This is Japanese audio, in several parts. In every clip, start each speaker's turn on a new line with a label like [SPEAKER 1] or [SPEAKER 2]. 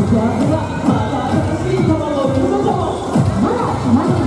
[SPEAKER 1] ま
[SPEAKER 2] だ止まり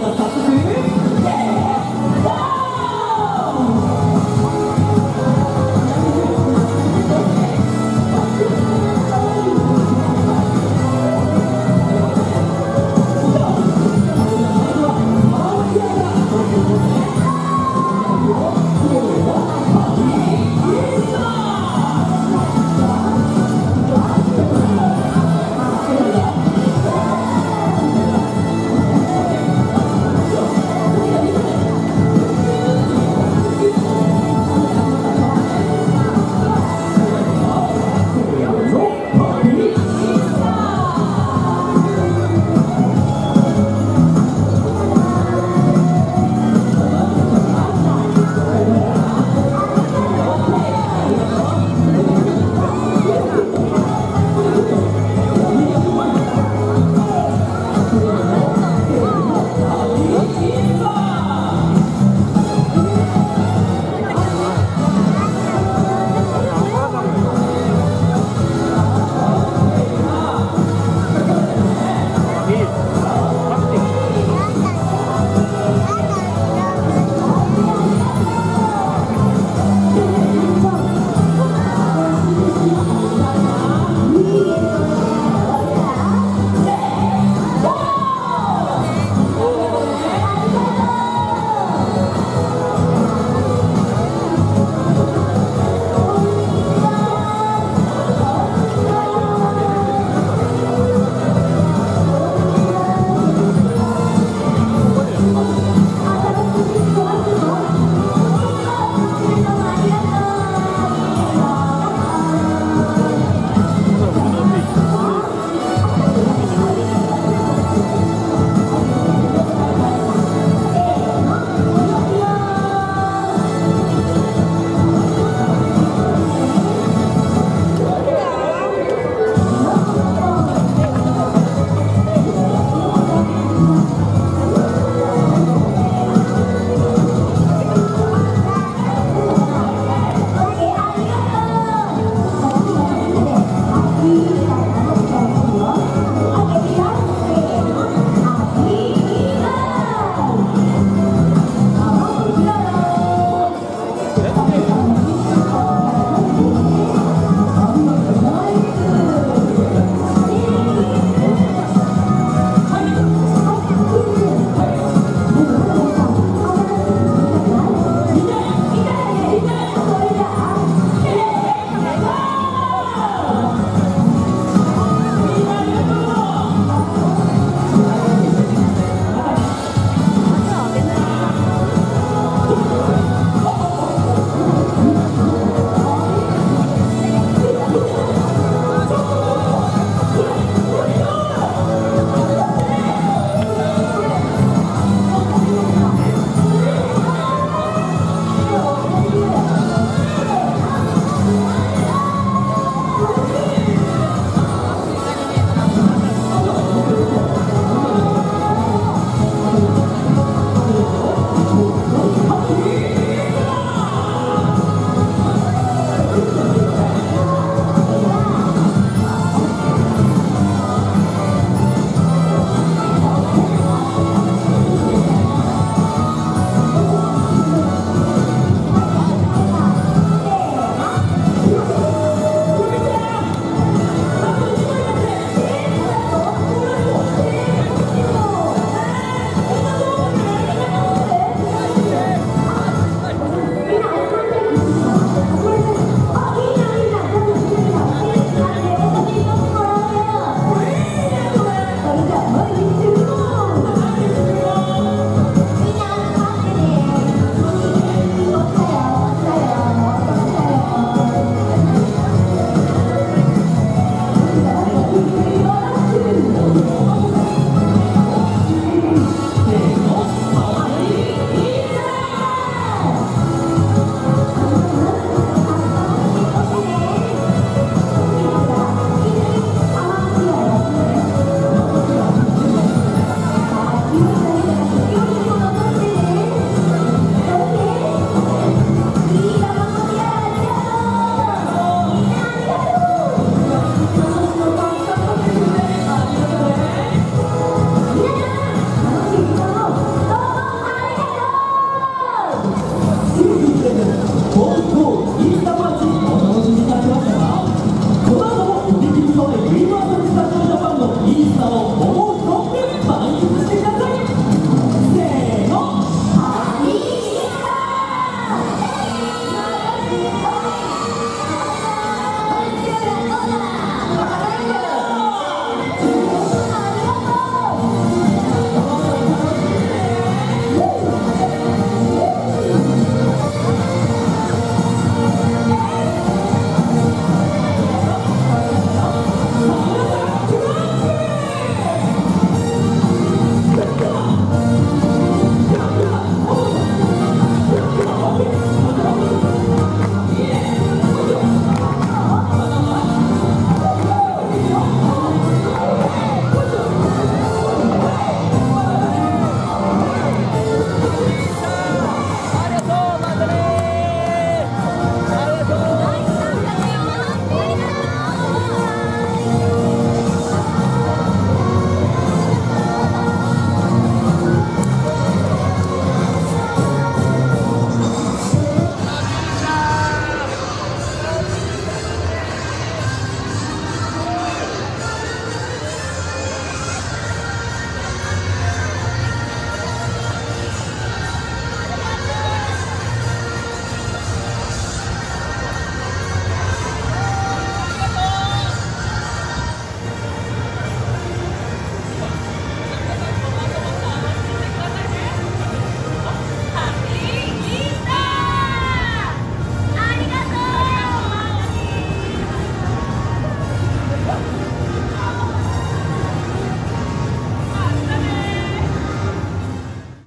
[SPEAKER 1] da